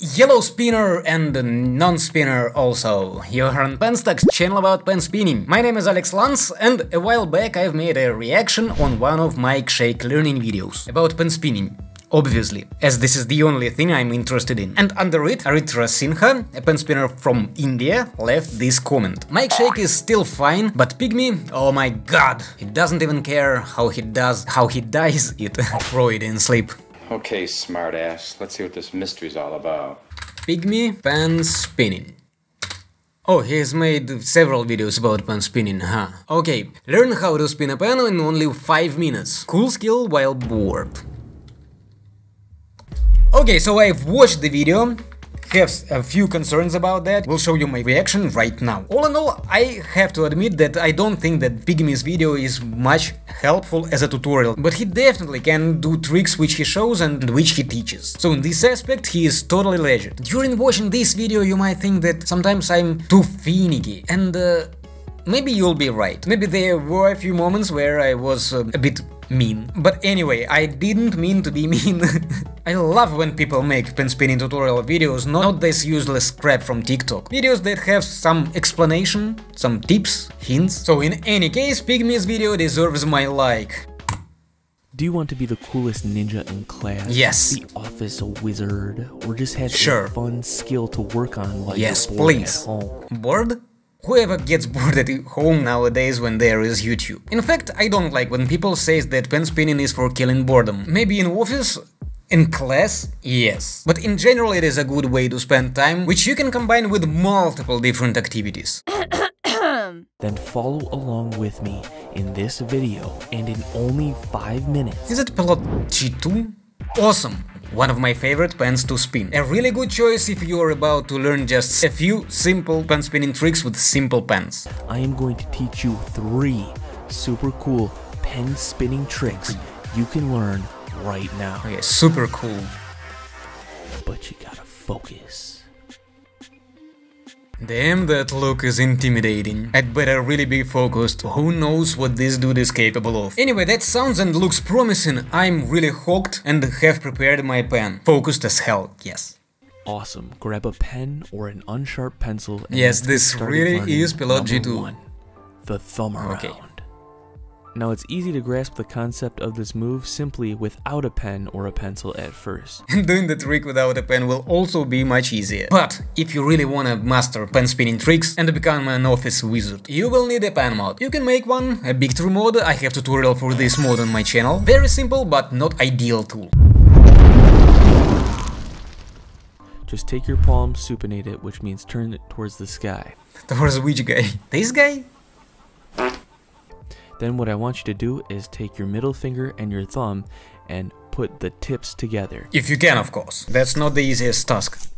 Yellow spinner and non-spinner also. You're channel about pen spinning. My name is Alex Lance and a while back I've made a reaction on one of Mike Shake learning videos about pen spinning. Obviously, as this is the only thing I'm interested in. And under it, Aritra Sinha, a pen spinner from India, left this comment. Mike Shake is still fine, but Pigmie, oh my god, he doesn't even care how he does, how he dies it. It in sleep. Okay, smartass, let's see what this mystery's all about. Pigmie pen spinning. Oh, he's made several videos about pen spinning, huh? Okay, learn how to spin a pen in only 5 minutes. Cool skill while bored. Okay, so I've watched the video, have a few concerns about that, will show you my reaction right now. All in all, I have to admit that I don't think that Pigmie's video is much helpful as a tutorial, but he definitely can do tricks which he shows and which he teaches. So in this aspect, he is totally legend. During watching this video, you might think that sometimes I'm too finicky, and uh, maybe you'll be right. Maybe there were a few moments where I was uh, a bit mean. But anyway, I didn't mean to be mean. I love when people make pen spinning tutorial videos, not this useless crap from TikTok. Videos that have some explanation, some tips, hints. So in any case, Pigmie's video deserves my like. Do you want to be the coolest ninja in class? Yes. The office wizard? Or just have Sure. a fun skill to work on while Yes, you're bored please. at home? Bored? Whoever gets bored at home nowadays when there is YouTube. In fact, I don't like when people say that pen spinning is for killing boredom. Maybe in office, in class, yes. But in general it is a good way to spend time, which you can combine with multiple different activities. Then follow along with me in this video and in only 5 minutes. Is it Pilot G2? Awesome! One of my favorite pens to spin. A really good choice if you are about to learn just a few simple pen spinning tricks with simple pens. I am going to teach you 3 super cool pen spinning tricks you can learn right now. Okay, super cool. But you gotta focus. Damn, that look is intimidating. I'd better really be focused. Who knows what this dude is capable of. Anyway, that sounds and looks promising. I'm really hooked and have prepared my pen. Focused as hell, yes. Awesome. Grab a pen or an unsharp pencil. And Yes, this really is Pilot number G2. one, the thumb around. Okay. Now it's easy to grasp the concept of this move simply without a pen or a pencil at first. Doing the trick without a pen will also be much easier. But if you really wanna master pen spinning tricks and become an office wizard, you will need a pen mod. You can make one, a Bictory mod, I have tutorial for this mod on my channel. Very simple but not ideal tool. Just take your palm, supinate it, which means turn it towards the sky. Towards which guy? This guy? Then what I want you to do is take your middle finger and your thumb and put the tips together. If you can, of course. That's not the easiest task.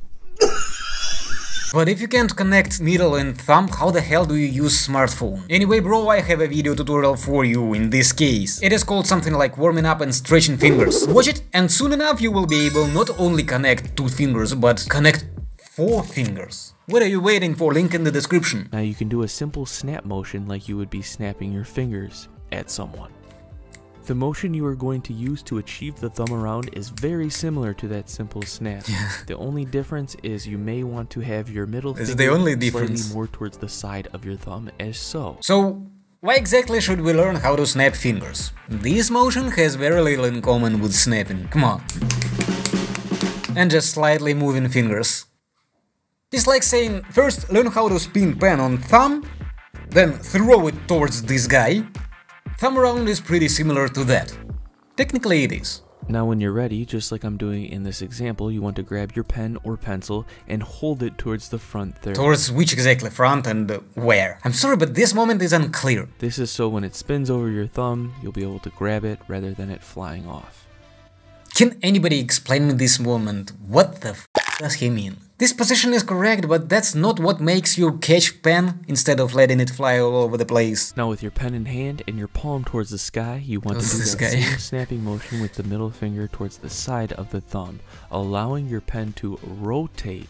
But if you can't connect middle and thumb, how the hell do you use smartphone? Anyway bro, I have a video tutorial for you in this case. It is called something like warming up and stretching fingers. Watch it and soon enough you will be able not only connect two fingers, but connect four fingers. What are you waiting for? Link in the description. Now you can do a simple snap motion like you would be snapping your fingers at someone. The motion you are going to use to achieve the thumb around is very similar to that simple snap. the only difference is you may want to have your middle It's finger the only slightly more towards the side of your thumb as so. So, why exactly should we learn how to snap fingers? This motion has very little in common with snapping, come on. And just slightly moving fingers. It's like saying, first learn how to spin pen on thumb, then throw it towards this guy. Thumb around is pretty similar to that. Technically it is. Now when you're ready, just like I'm doing in this example, you want to grab your pen or pencil and hold it towards the front third. Towards which exactly front and where? I'm sorry, but this moment is unclear. This is so when it spins over your thumb, you'll be able to grab it rather than it flying off. Can anybody explain me this moment? What the f does he mean? This position is correct, but that's not what makes you catch pen instead of letting it fly all over the place. Now with your pen in hand and your palm towards the sky, you want to do the that sky. same snapping motion with the middle finger towards the side of the thumb, allowing your pen to rotate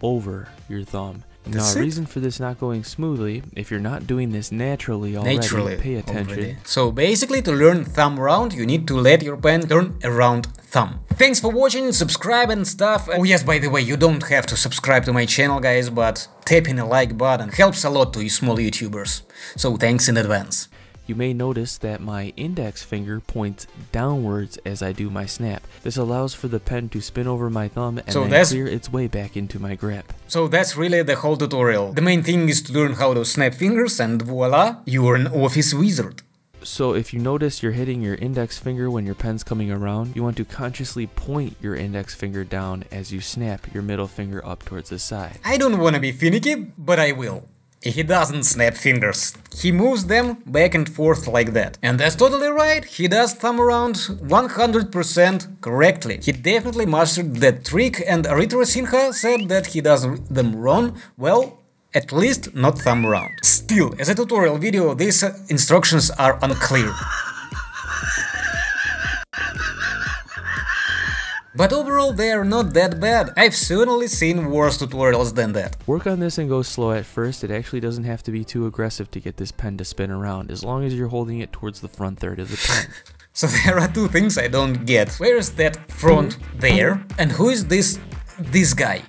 over your thumb That's a it? reason for this not going smoothly, if you're not doing this naturally already, Naturally. pay attention. already. So basically, to learn thumb round, you need to let your pen turn around thumb. Thanks for watching, subscribe and stuff. Oh yes, by the way, you don't have to subscribe to my channel, guys, but tapping a like button helps a lot to you small YouTubers. So thanks in advance. You may notice that my index finger points downwards as I do my snap. This allows for the pen to spin over my thumb and So then clear its way back into my grip. So that's really the whole tutorial. The main thing is to learn how to snap fingers and voila, you're an office wizard. So if you notice you're hitting your index finger when your pen's coming around, you want to consciously point your index finger down as you snap your middle finger up towards the side. I don't wanna be finicky, but I will. He doesn't snap fingers. He moves them back and forth like that. And that's totally right, he does thumb around 100% correctly. He definitely mastered that trick and Aritra Sinha said that he does them wrong, well, at least not thumb around. Still, as a tutorial video, these instructions are unclear. But overall they are not that bad. I've certainly seen worse tutorials than that. Work on this and go slow at first. It actually doesn't have to be too aggressive to get this pen to spin around, as long as you're holding it towards the front third of the pen. So there are two things I don't get. Where is that front there? And who is this this guy?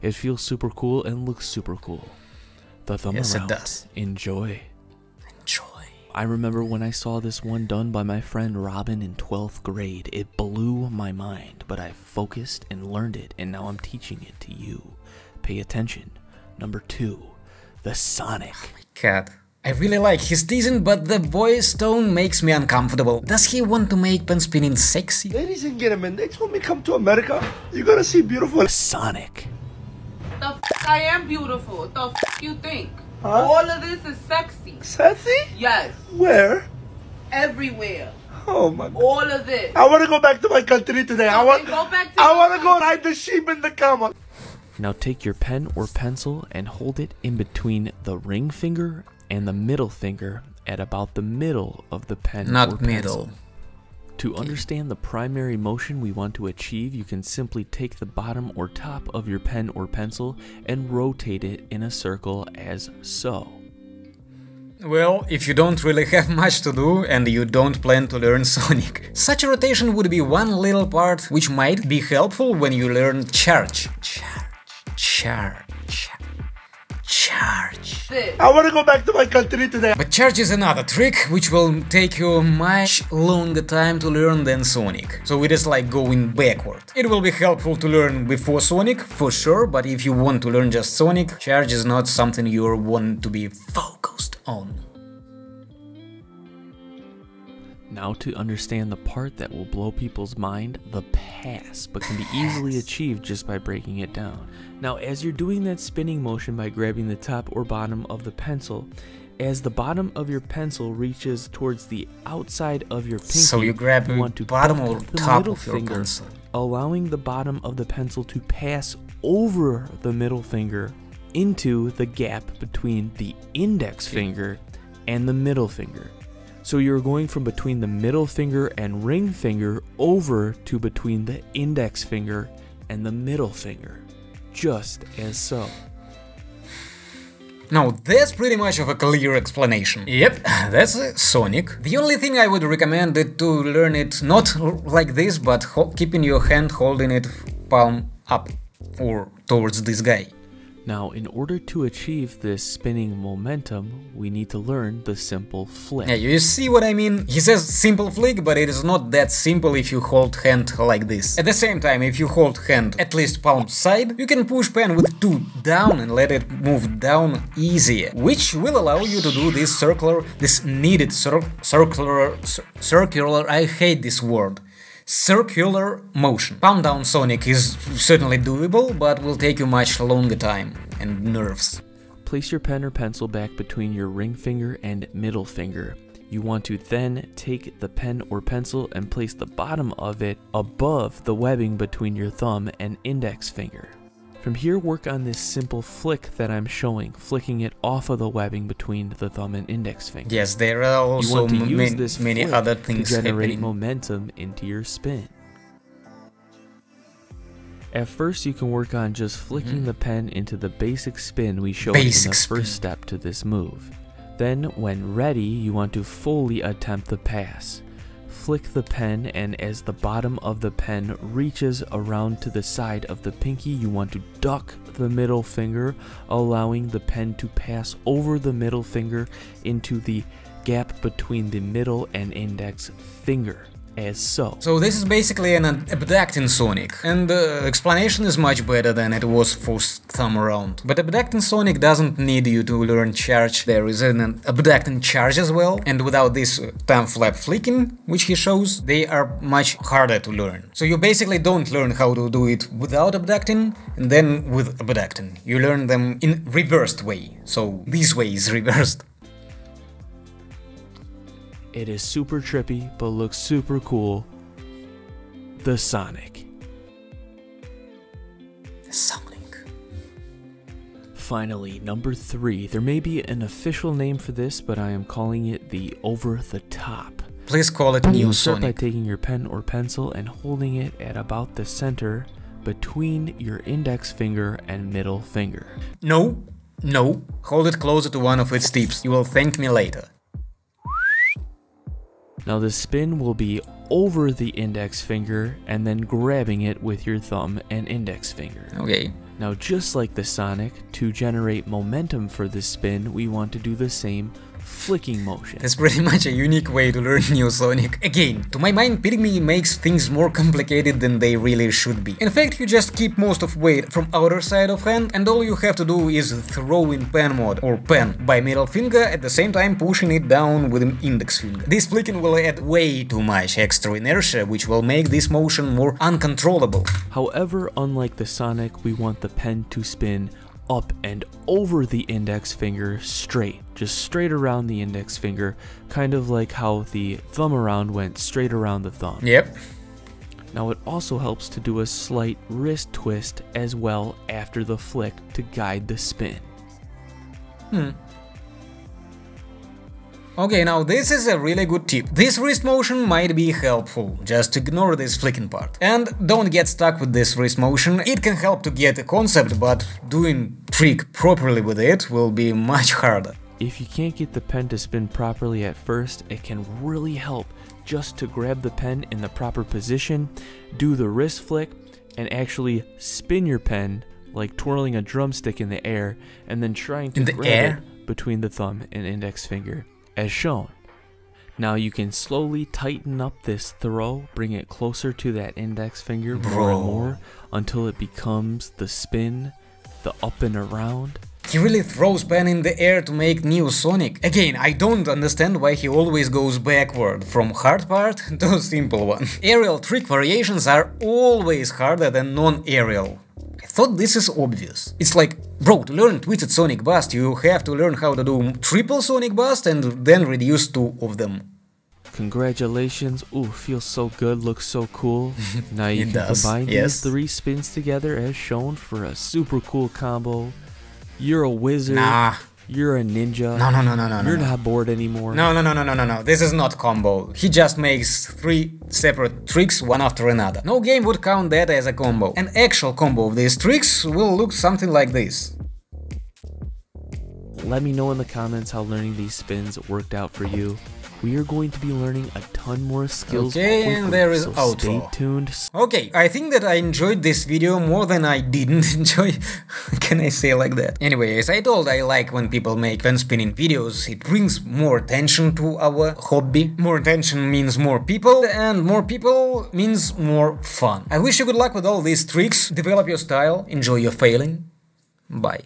It feels super cool and looks super cool. The thumb Yes, it around. does. Enjoy. Joy. I remember when I saw this one done by my friend Robin in 12th grade. It blew my mind, but I focused and learned it, and now I'm teaching it to you. Pay attention. Number two, the Sonic. Oh my Cat. I really like his teasing, but the voice tone makes me uncomfortable. Does he want to make pen spinning sexy? Ladies and gentlemen, they told me come to America. You're gonna see beautiful. Sonic. The f- I am beautiful. The f- you think? Huh? All of this is sexy. Sexy? Yes, Where? everywhere. Oh my god. All of this. I wanna go back to my country today. I Okay, want. go back to I wanna go country. ride the sheep in the camel. Now take your pen or pencil and hold it in between the ring finger and the middle finger at about the middle of the pen Not or Not pencil. middle. To understand the primary motion we want to achieve, you can simply take the bottom or top of your pen or pencil and rotate it in a circle as so. Well, if you don't really have much to do and you don't plan to learn Sonic, such a rotation would be one little part which might be helpful when you learn charge. Charge. Charge. Charge. This. I wanna go back to my country today. But charge is another trick which will take you much longer time to learn than Sonic. So it is like going backward. It will be helpful to learn before Sonic, for sure, but if you want to learn just Sonic, charge is not something you want to be focused on. Now to understand the part that will blow people's mind, the pass, but can be easily achieved just by breaking it down. Now as you're doing that spinning motion by grabbing the top or bottom of the pencil, as the bottom of your pencil reaches towards the outside of your pinky, So you grab you the want to bottom or the top middle of your finger, pencil. allowing the bottom of the pencil to pass over the middle finger into the gap between the index finger and the middle finger. So you're going from between the middle finger and ring finger over to between the index finger and the middle finger. Just as so. Now that's pretty much of a clear explanation. Yep, that's Sonic. The only thing I would recommend is to learn it not like this, but keeping your hand holding it palm up or towards this guy. Now, in order to achieve this spinning momentum, we need to learn the simple flick. Yeah, you see what I mean? He says simple flick, but it is not that simple if you hold hand like this. At the same time, if you hold hand at least palm side, you can push pen with two down and let it move down easier, which will allow you to do this circular, this needed cir circular, cir- circular, I hate this word. Circular motion. Palm down Sonic is certainly doable, but will take you much longer time and nerves. Place your pen or pencil back between your ring finger and middle finger. You want to then take the pen or pencil and place the bottom of it above the webbing between your thumb and index finger. From here, work on this simple flick that I'm showing, flicking it off of the webbing between the thumb and index finger. Yes, there are You also want to m- use many, this many other things to generate happening. momentum into your spin. At first, you can work on just flicking Mm-hmm. the pen into the basic spin we showed Basic in the spin. first step to this move. Then, when ready, you want to fully attempt the pass. Flick the pen, and as the bottom of the pen reaches around to the side of the pinky, you want to duck the middle finger, allowing the pen to pass over the middle finger into the gap between the middle and index finger, as so. So this is basically an abducting Sonic, and the explanation is much better than it was first thumb around. But abducting Sonic doesn't need you to learn charge, there is an abducting charge as well, and without this uh, thumb flap flicking, which he shows, they are much harder to learn. So you basically don't learn how to do it without abducting, and then with abducting. You learn them in reversed way, so this way is reversed. It is super trippy, but looks super cool. The Sonic. Sonic. Finally, number three. There may be an official name for this, but I am calling it the over the top. Please call it Neo You start by taking your pen or pencil and holding it at about the center between your index finger and middle finger. No, no, hold it closer to one of its tips, you will thank me later. Now the spin will be over the index finger and then grabbing it with your thumb and index finger. Okay. Now just like the Sonic, to generate momentum for this spin, we want to do the same flicking motion. That's pretty much a unique way to learn Neo Sonic. Again, to my mind, Pigmie makes things more complicated than they really should be. In fact, you just keep most of weight from outer side of hand, and all you have to do is throw in pen mode, or pen, by middle finger, at the same time pushing it down with an index finger. This flicking will add way too much extra inertia, which will make this motion more uncontrollable. However, unlike the Sonic, we want the pen to spin up and over the index finger straight, just straight around the index finger, kind of like how the thumb around went straight around the thumb. Yep. Now it also helps to do a slight wrist twist as well after the flick to guide the spin. Hmm. Okay, now this is a really good tip. This wrist motion might be helpful, just ignore this flicking part. And don't get stuck with this wrist motion, it can help to get a concept, but doing trick properly with it will be much harder. If you can't get the pen to spin properly at first, it can really help just to grab the pen in the proper position, do the wrist flick, and actually spin your pen like twirling a drumstick in the air and then trying to In the grab air? it between the thumb and index finger, as shown. Now you can slowly tighten up this throw, bring it closer to that index finger more and more until it becomes the spin, the up and around. He really throws pen in the air to make Neo Sonic. Again, I don't understand why he always goes backward, from hard part to simple one. Aerial trick variations are always harder than non-aerial. I thought this is obvious. It's like, bro, to learn Twisted Sonic Bust, you have to learn how to do triple Sonic Bust and then reduce two of them. Congratulations. Ooh, feels so good, looks so cool. Now you can does, combine yes. these three spins together as shown for a super cool combo. You're a wizard. Nah. You're a ninja. No, no, no, no, no, no, You're no. not bored anymore. No, no, no, no, no, no, no. This is not combo. He just makes three separate tricks one after another. No game would count that as a combo. An actual combo of these tricks will look something like this. Let me know in the comments how learning these spins worked out for you. We are going to be learning a ton more skills Okay, and quickly, there is so outro. stay tuned. Okay, I think that I enjoyed this video more than I didn't enjoy. Can I say like that? Anyway, as I told, I like when people make pen spinning videos. It brings more attention to our hobby. More attention means more people, and more people means more fun. I wish you good luck with all these tricks. Develop your style, enjoy your failing. Bye.